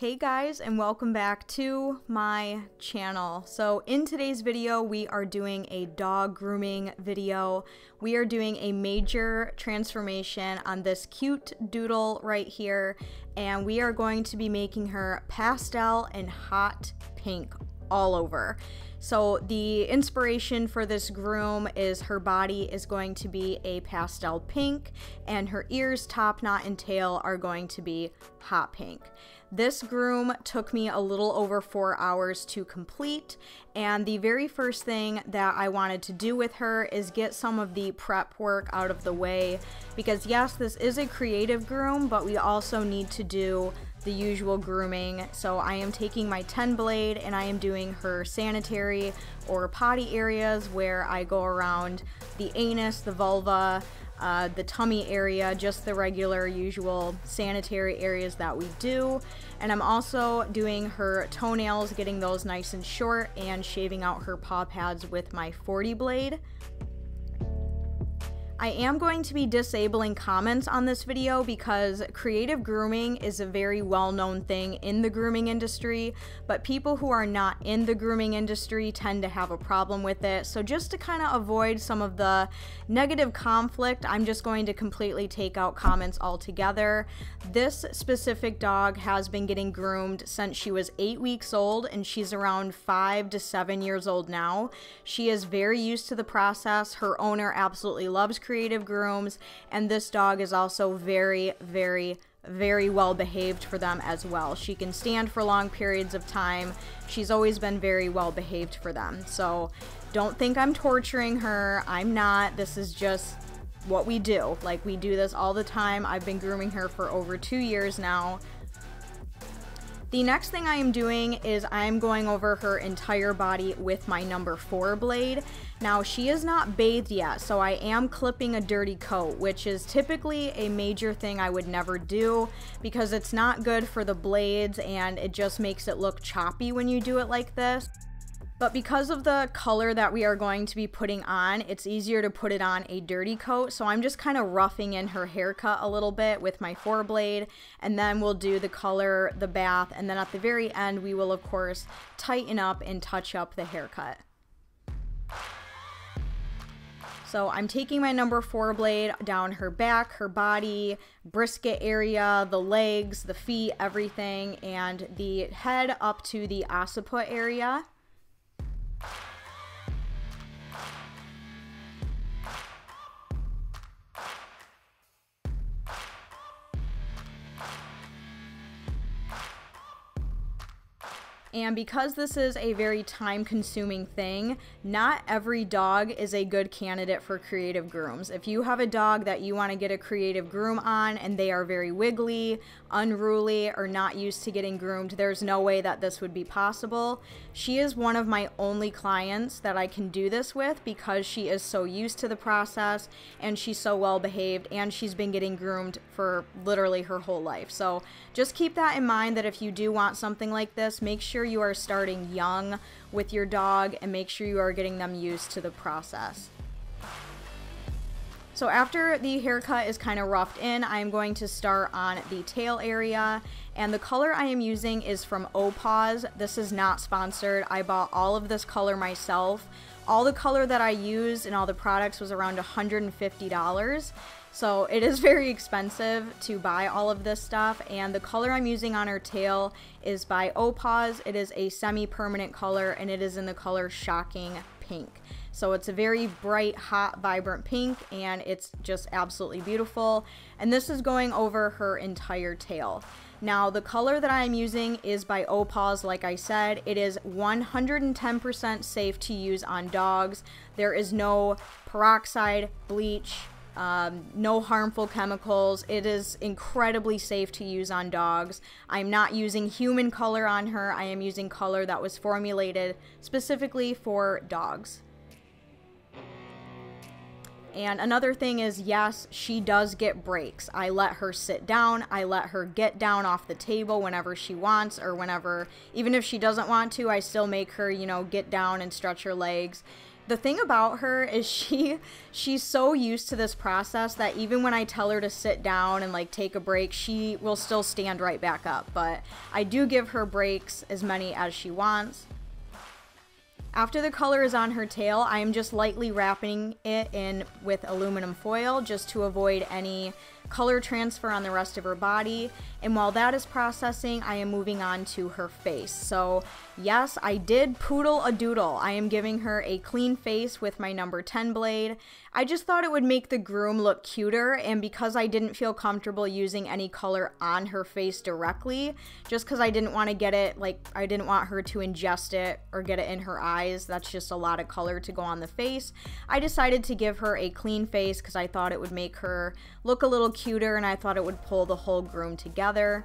Hey guys and welcome back to my channel. So in today's video we are doing a dog grooming video. We are doing a major transformation on this cute doodle right here and we are going to be making her pastel and hot pink all over. So the inspiration for this groom is her body is going to be a pastel pink and her ears, top knot, and tail are going to be hot pink. This groom took me a little over four hours to complete, and the very first thing that I wanted to do with her is get some of the prep work out of the way because, yes, this is a creative groom, but we also need to do the usual grooming. So I am taking my 10 blade and I am doing her sanitary or potty areas where I go around the anus, the vulva, uh, the tummy area, just the regular usual sanitary areas that we do. And I'm also doing her toenails, getting those nice and short and shaving out her paw pads with my 40 blade. I am going to be disabling comments on this video because creative grooming is a very well-known thing in the grooming industry, but people who are not in the grooming industry tend to have a problem with it. So just to kind of avoid some of the negative conflict, I'm just going to completely take out comments altogether. This specific dog has been getting groomed since she was eight weeks old and she's around five to seven years old now. She is very used to the process. Her owner absolutely loves creative grooms, and this dog is also very, very, very well behaved for them as well. She can stand for long periods of time. She's always been very well behaved for them. So don't think I'm torturing her. I'm not. This is just what we do. Like, we do this all the time. I've been grooming her for over two years now. The next thing I am doing is I'm going over her entire body with my number 4 blade. Now she is not bathed yet, so I am clipping a dirty coat, which is typically a major thing I would never do because it's not good for the blades and it just makes it look choppy when you do it like this. But because of the color that we are going to be putting on, it's easier to put it on a dirty coat. So I'm just kind of roughing in her haircut a little bit with my four blade. And then we'll do the color, the bath. And then at the very end, we will of course tighten up and touch up the haircut. So I'm taking my number four blade down her back, her body, brisket area, the legs, the feet, everything, and the head up to the occiput area you And because this is a very time consuming thing, not every dog is a good candidate for creative grooms. If you have a dog that you want to get a creative groom on and they are very wiggly, unruly, or not used to getting groomed, there's no way that this would be possible. She is one of my only clients that I can do this with because she is so used to the process and she's so well behaved and she's been getting groomed for literally her whole life. So just keep that in mind that if you do want something like this, make sure you are starting young with your dog and make sure you are getting them used to the process. So after the haircut is kind of roughed in, I'm going to start on the tail area. And the color I am using is from OPAWZ. This is not sponsored. I bought all of this color myself. All the color that I used and all the products was around $150. So it is very expensive to buy all of this stuff. And the color I'm using on her tail is by OPAWZ. It is a semi-permanent color and it is in the color Shocking Pink. So it's a very bright, hot, vibrant pink, and it's just absolutely beautiful. And this is going over her entire tail. Now, the color that I am using is by OPAWZ, like I said. It is 110% safe to use on dogs. There is no peroxide, bleach, um, no harmful chemicals. It is incredibly safe to use on dogs. I'm not using human color on her. I am using color that was formulated specifically for dogs. And another thing is, yes, she does get breaks. I let her sit down. I let her get down off the table whenever she wants or whenever, even if she doesn't want to, I still make her, you know, get down and stretch her legs the thing about her is she she's so used to this process that even when I tell her to sit down and like take a break, she will still stand right back up. But I do give her breaks as many as she wants. After the color is on her tail, I am just lightly wrapping it in with aluminum foil just to avoid any color transfer on the rest of her body. And while that is processing, I am moving on to her face. So yes, I did poodle a doodle. I am giving her a clean face with my number 10 blade. I just thought it would make the groom look cuter. And because I didn't feel comfortable using any color on her face directly, just because I didn't want to get it, like I didn't want her to ingest it or get it in her eyes. That's just a lot of color to go on the face. I decided to give her a clean face because I thought it would make her look a little cuter and I thought it would pull the whole groom together.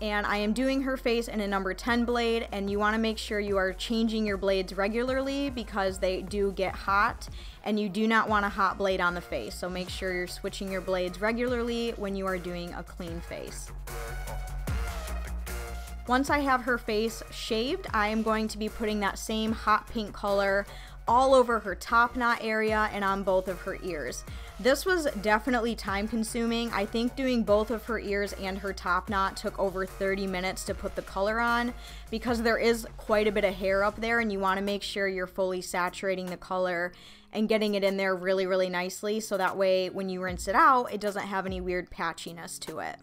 And I am doing her face in a number 10 blade and you want to make sure you are changing your blades regularly because they do get hot and you do not want a hot blade on the face. So make sure you're switching your blades regularly when you are doing a clean face. Once I have her face shaved, I am going to be putting that same hot pink color all over her top knot area and on both of her ears. This was definitely time consuming. I think doing both of her ears and her top knot took over 30 minutes to put the color on because there is quite a bit of hair up there and you want to make sure you're fully saturating the color and getting it in there really, really nicely so that way when you rinse it out, it doesn't have any weird patchiness to it.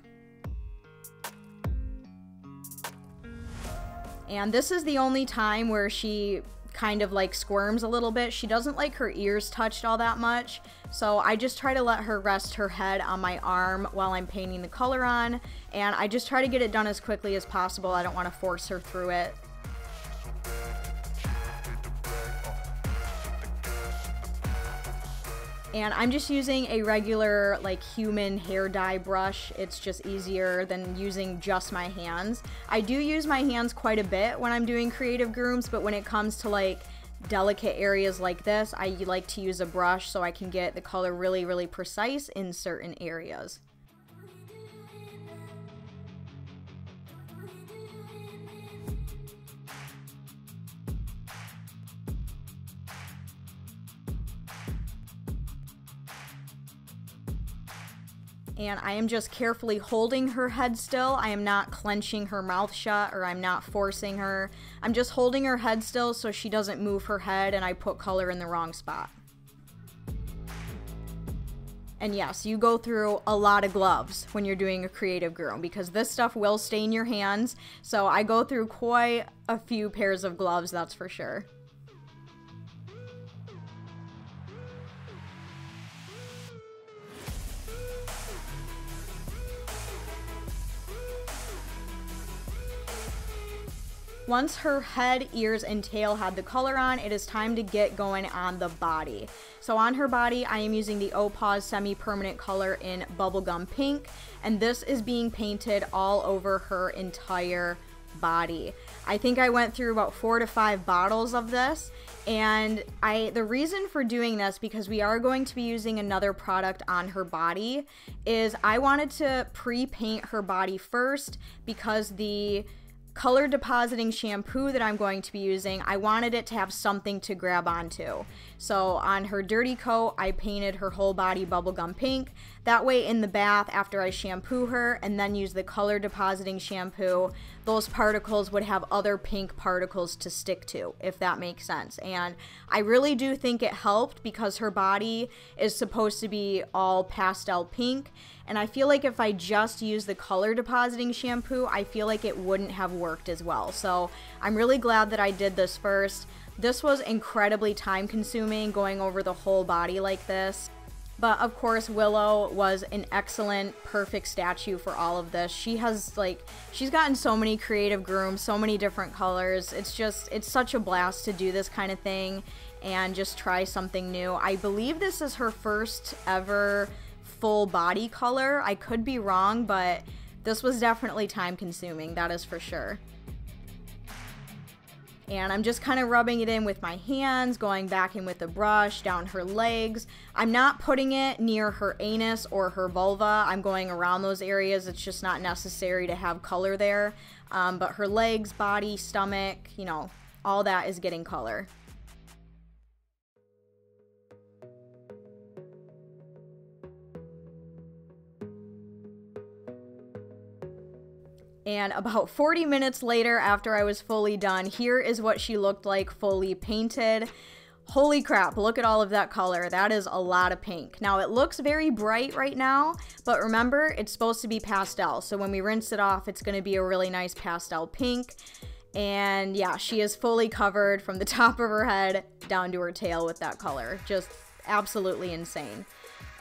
And this is the only time where she kind of like squirms a little bit. She doesn't like her ears touched all that much. So I just try to let her rest her head on my arm while I'm painting the color on. And I just try to get it done as quickly as possible. I don't want to force her through it. And I'm just using a regular like human hair dye brush. It's just easier than using just my hands. I do use my hands quite a bit when I'm doing creative grooms, but when it comes to like delicate areas like this, I like to use a brush so I can get the color really, really precise in certain areas. And I am just carefully holding her head still. I am not clenching her mouth shut or I'm not forcing her. I'm just holding her head still so she doesn't move her head and I put color in the wrong spot. And yes, you go through a lot of gloves when you're doing a creative groom because this stuff will stain your hands. So I go through quite a few pairs of gloves, that's for sure. Once her head, ears, and tail had the color on, it is time to get going on the body. So on her body, I am using the OPAWZ semi-permanent color in bubblegum pink, and this is being painted all over her entire body. I think I went through about four to five bottles of this and I the reason for doing this because we are going to be using another product on her body is I wanted to pre-paint her body first because the color depositing shampoo that I'm going to be using, I wanted it to have something to grab onto. So on her dirty coat, I painted her whole body bubblegum pink. That way in the bath, after I shampoo her and then use the color depositing shampoo, those particles would have other pink particles to stick to, if that makes sense. And I really do think it helped because her body is supposed to be all pastel pink. And I feel like if I just use the color depositing shampoo, I feel like it wouldn't have worked as well. So I'm really glad that I did this first. This was incredibly time consuming going over the whole body like this. But of course, Willow was an excellent, perfect statue for all of this. She has, like, she's gotten so many creative grooms, so many different colors. It's just, it's such a blast to do this kind of thing and just try something new. I believe this is her first ever full body color. I could be wrong, but this was definitely time consuming, that is for sure and I'm just kind of rubbing it in with my hands, going back in with the brush down her legs. I'm not putting it near her anus or her vulva. I'm going around those areas. It's just not necessary to have color there. Um, but her legs, body, stomach, you know, all that is getting color. And about 40 minutes later, after I was fully done, here is what she looked like fully painted. Holy crap, look at all of that color. That is a lot of pink. Now it looks very bright right now, but remember it's supposed to be pastel. So when we rinse it off, it's gonna be a really nice pastel pink. And yeah, she is fully covered from the top of her head down to her tail with that color. Just absolutely insane.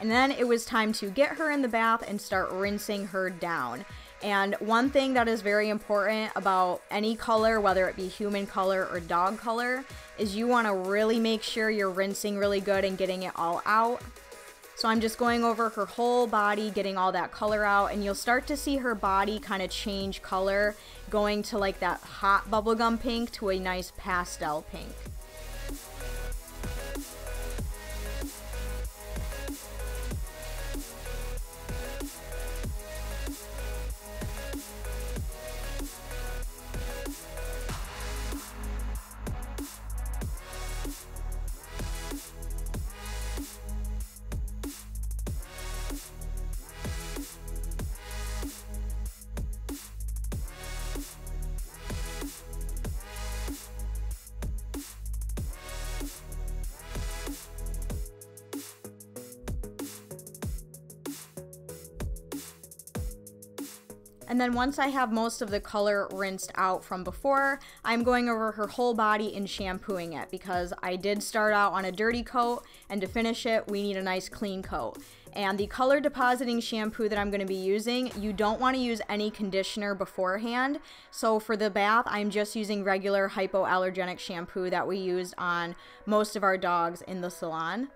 And then it was time to get her in the bath and start rinsing her down. And one thing that is very important about any color, whether it be human color or dog color, is you want to really make sure you're rinsing really good and getting it all out. So I'm just going over her whole body, getting all that color out, and you'll start to see her body kind of change color, going to like that hot bubblegum pink to a nice pastel pink. And then once I have most of the color rinsed out from before, I'm going over her whole body and shampooing it because I did start out on a dirty coat and to finish it, we need a nice clean coat. And the color depositing shampoo that I'm going to be using, you don't want to use any conditioner beforehand. So for the bath, I'm just using regular hypoallergenic shampoo that we used on most of our dogs in the salon.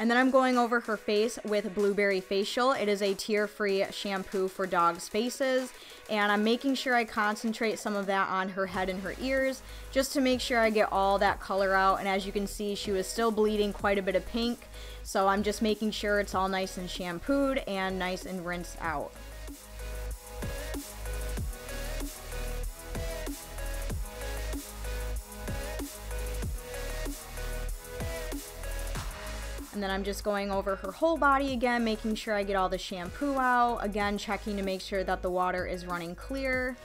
And then I'm going over her face with Blueberry Facial. It is a tear-free shampoo for dogs' faces. And I'm making sure I concentrate some of that on her head and her ears, just to make sure I get all that color out. And as you can see, she was still bleeding quite a bit of pink. So I'm just making sure it's all nice and shampooed and nice and rinsed out. And then I'm just going over her whole body again, making sure I get all the shampoo out. Again, checking to make sure that the water is running clear.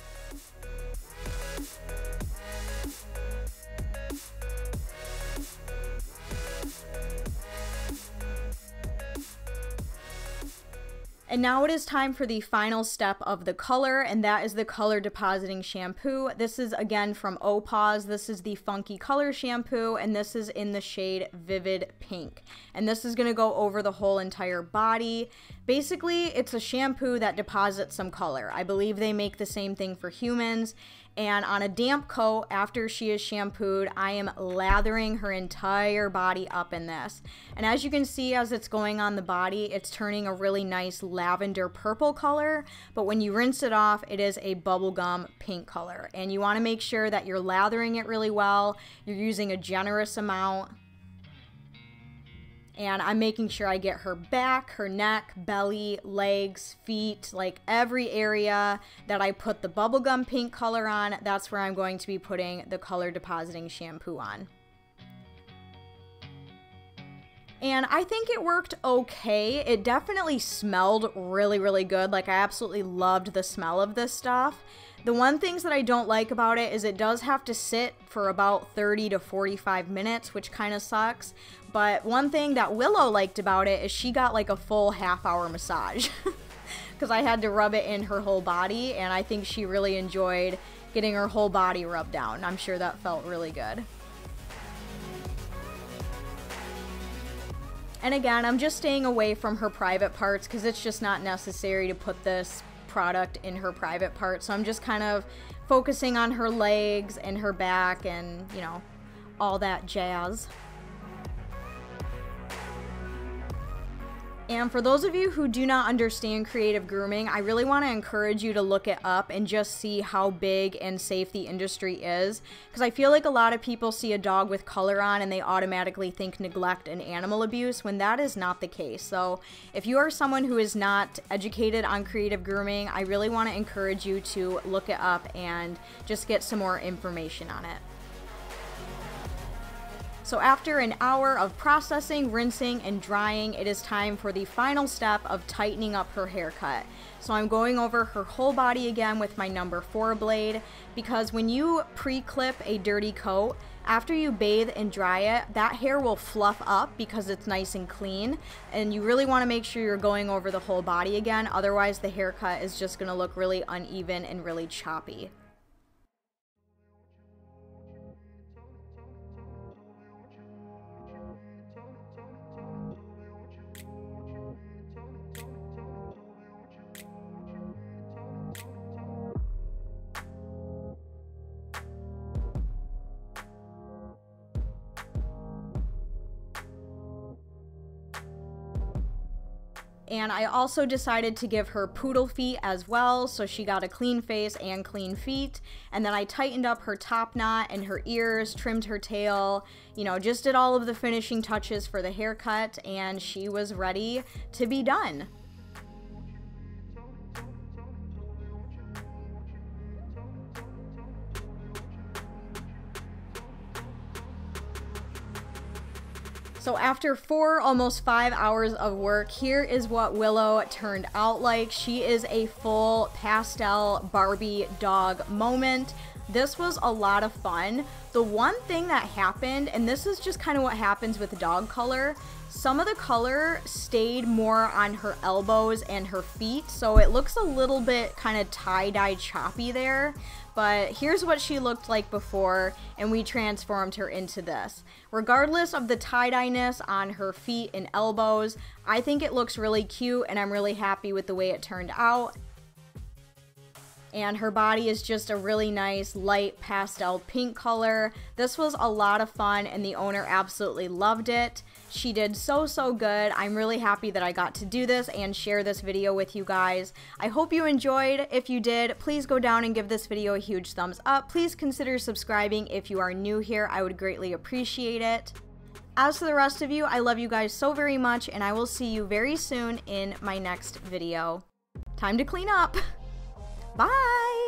And now it is time for the final step of the color, and that is the color depositing shampoo. This is again from OPAWZ. This is the Funky Color Shampoo, and this is in the shade Vivid Pink. And this is to go over the whole entire body. Basically, it's a shampoo that deposits some color. I believe they make the same thing for humans, and on a damp coat, after she is shampooed, I am lathering her entire body up in this. And as you can see, as it's going on the body, it's turning a really nice lavender purple color. But when you rinse it off, it is a bubblegum pink color. And you want to make sure that you're lathering it really well. You're using a generous amount and I'm making sure I get her back, her neck, belly, legs, feet, like every area that I put the bubblegum pink color on, that's where I'm going to be putting the color depositing shampoo on. And I think it worked okay. It definitely smelled really, really good. Like, I absolutely loved the smell of this stuff. The one things that I don't like about it is it does have to sit for about 30 to 45 minutes, which kind of sucks. But one thing that Willow liked about it is she got like a full half hour massage. Because I had to rub it in her whole body, and I think she really enjoyed getting her whole body rubbed down. I'm sure that felt really good. And again, I'm just staying away from her private parts because it's just not necessary to put this product in her private part. So I'm just kind of focusing on her legs and her back and, you know, all that jazz. And for those of you who do not understand creative grooming, I really want to encourage you to look it up and just see how big and safe the industry is. Because I feel like a lot of people see a dog with color on and they automatically think neglect and animal abuse when that is not the case. So if you are someone who is not educated on creative grooming, I really want to encourage you to look it up and just get some more information on it. So after an hour of processing, rinsing, and drying, it is time for the final step of tightening up her haircut. So I'm going over her whole body again with my number 4 blade because when you pre-clip a dirty coat, after you bathe and dry it, that hair will fluff up because it's nice and clean. And you really want to make sure you're going over the whole body again, otherwise the haircut is just going to look really uneven and really choppy. And I also decided to give her poodle feet as well, so she got a clean face and clean feet. And then I tightened up her top knot and her ears, trimmed her tail, you know, just did all of the finishing touches for the haircut, and she was ready to be done. So after four, almost five hours of work, here is what Willow turned out like. She is a full pastel Barbie dog moment. This was a lot of fun. The one thing that happened, and this is just kind of what happens with dog color, some of the color stayed more on her elbows and her feet, so it looks a little bit kind of tie-dye choppy there. But here's what she looked like before, and we transformed her into this. Regardless of the tie-dye-ness on her feet and elbows, I think it looks really cute, and I'm really happy with the way it turned out and her body is just a really nice light pastel pink color. This was a lot of fun and the owner absolutely loved it. She did so, so good. I'm really happy that I got to do this and share this video with you guys. I hope you enjoyed. If you did, please go down and give this video a huge thumbs up. Please consider subscribing if you are new here. I would greatly appreciate it. As for the rest of you, I love you guys so very much, and I will see you very soon in my next video. Time to clean up! Bye!